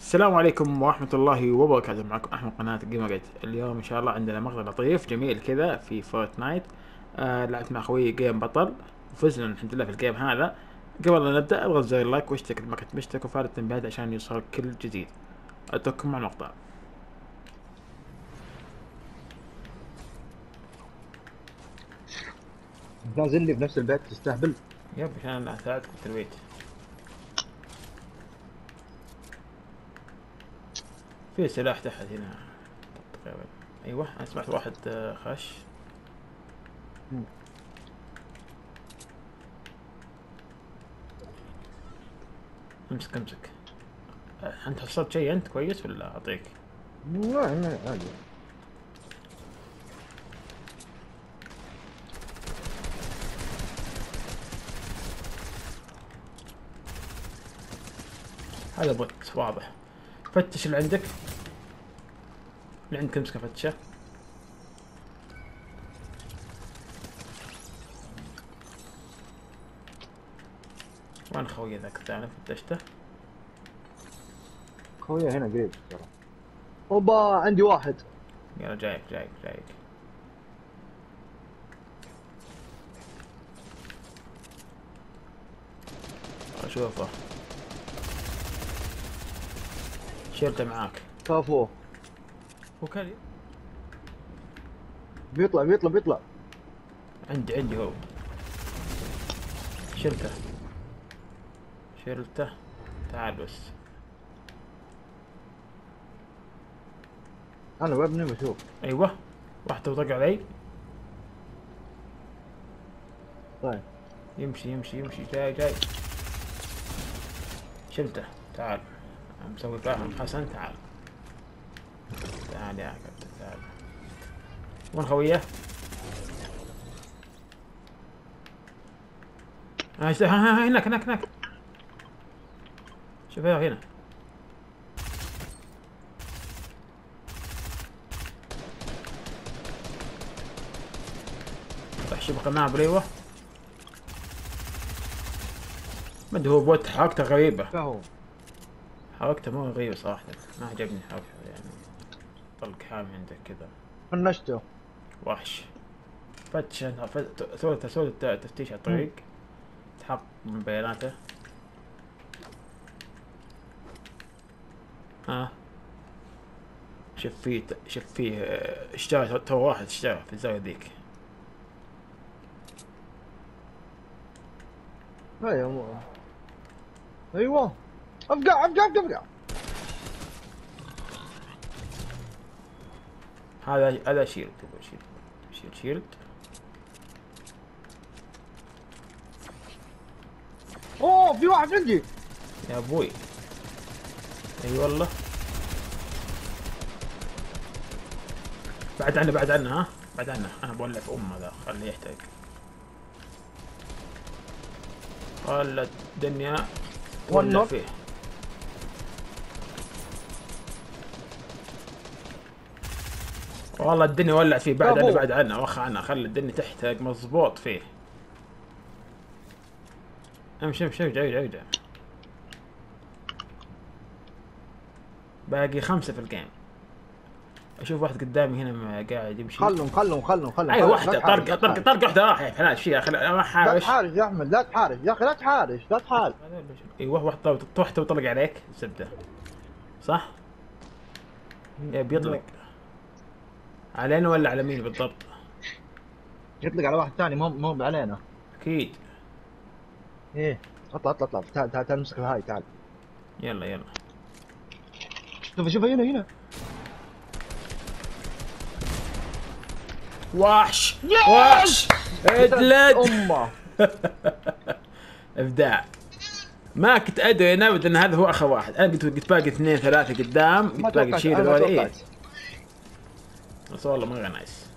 السلام عليكم ورحمة الله وبركاته. معكم أحمد قناة جيمريت اليوم إن شاء الله عندنا مقطع لطيف جميل كذا في فورتنايت. آه لعبت مع أخوي game بطل. وفزنا الحمد لله في ال game هذا. قبل لا نبدأ اضغط زر ال like واشترك إذا ما كنت مشترك وفعل التنبيهات عشان يوصلك كل جديد. أترككم مع المقطع. نازل لي بنفس البيت تستهبل. يب عشان أساعدك في الترويج. في سلاح تحت هنا. تقريبا. أيوه أنا سمعت واحد آه، خش. امسك امسك. أه، أنت حصلت شيء أنت كويس ولا أعطيك؟ لا لا عادي. هذا بوت واضح. فتش اللي عندك. اللي عندك امسكه فتشة. وين خوي ذاك الثاني فتشته؟ خويا هنا قريب ترى. أوبا عندي واحد. يلا جايك جايك جايك. أشوفه. شيلته معاك. كافو. وكلي بيطلع بيطلع بيطلع. عندي عندي هو. شلته شلته تعال بس. أنا ببني بشوف أيوه. واحد طق علي. طيب. يمشي يمشي يمشي. جاي جاي. شلته تعال. مسوي فاهم حسن تعال. تعال يا كابتن تعال. وين خويه؟ ها ها ها هناك هناك هناك. شوف هنا وحشي بقنابل أيوه ما أدري هو بوت حركته غريبة. حركته مو غريبة صراحة ما عجبني حركته يعني طلق حامي عندك كذا. فنشته وحش. فتش انت فت- سوي سوي تفتيش على الطريق تحقق من بياناته ها؟ شوف فيه شوف فيه اشترى تو واحد اشترى في الزاوية ذيك. أيوه. أيوه. افقع افقع افقع افقع هذا هذا شيلد تبغى شيلد شيلد شيلد أوه في واحد عندي. يا أبوي. أي والله. بعد عنه بعد عنه ها؟ بعد عنه. أنا بولع في أمه ذا خليه يحترق. خلى الدنيا تولع والله. فيه. والله الدنيا ولع فيه بعد برافو. بعد عنه وخ عنه خلى الدنيا تحترق مضبوط فيه. امشي امشي ارجع ارجع ارجع باقي خمسة في الجيم. أشوف واحد قدامي هنا قاعد يمشي. خلهم خلهم خلهم خلهم. أيوه لا واحدة طرق طرق. طرق واحدة راح يا فلان شي يا أخي لا تحارش يا أحمد لا تحارش يا أخي لا تحارش لا تحارش أيوه واحد طلق واحد وطلق عليك زبدة. صح؟ بيطلق. علينا ولا على مين بالضبط؟ يطلق على واحد ثاني مو مو علينا أكيد. إيه. اطلع اطلع اطلع. تعال تعال تعال امسك الهاي تعال. يلا يلا. شوف شوف هنا هنا. وحش! وحش! ادلد أمه. ابداع. ما كنت أدري أنا إن هذا هو أخر واحد. أنا قلت قلت باقي اثنين ثلاثة قدام قلت باقي هذول إيه توقعت بس والله مره نايس